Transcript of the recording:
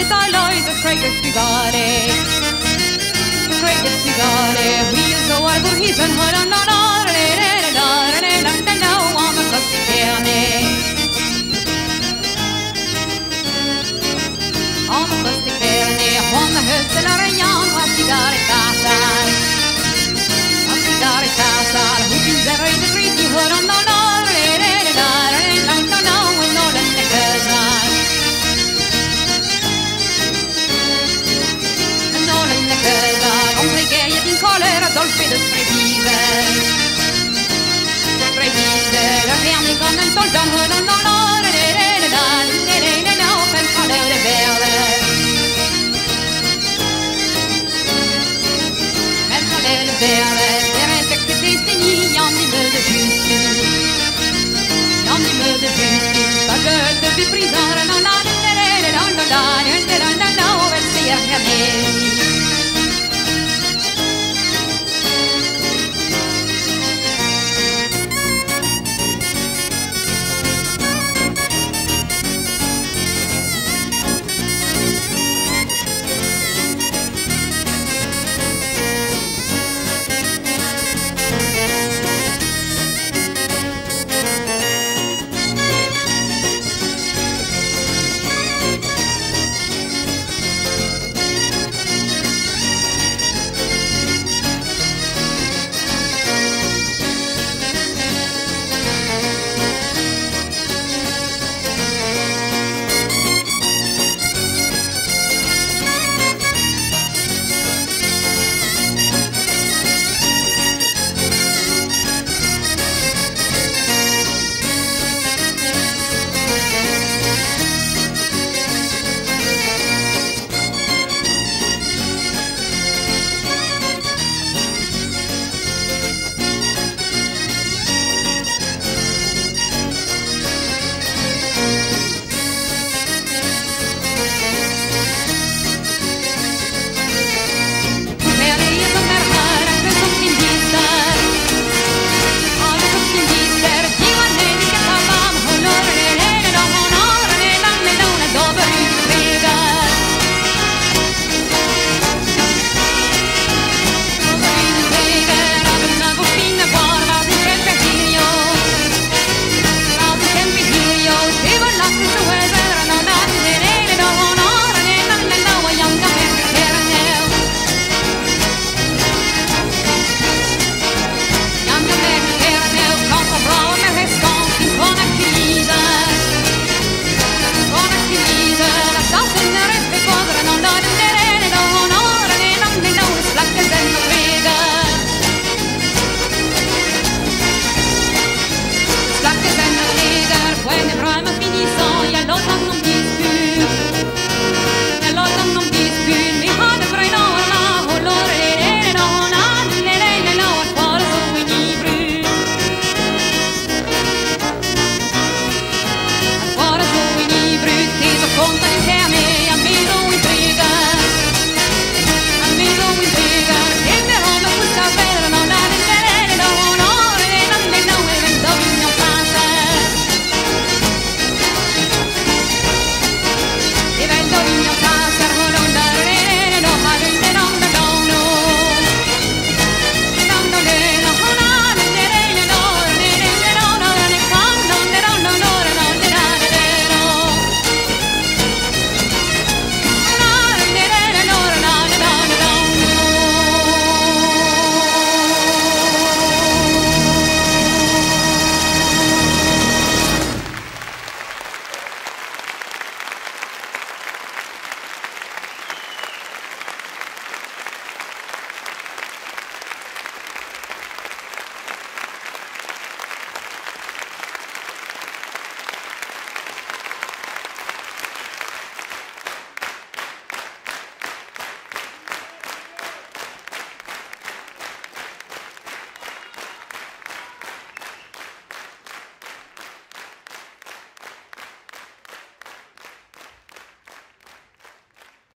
is our lives of greatest bigare. Greatest bigare. We use the word for his and her and on dolce de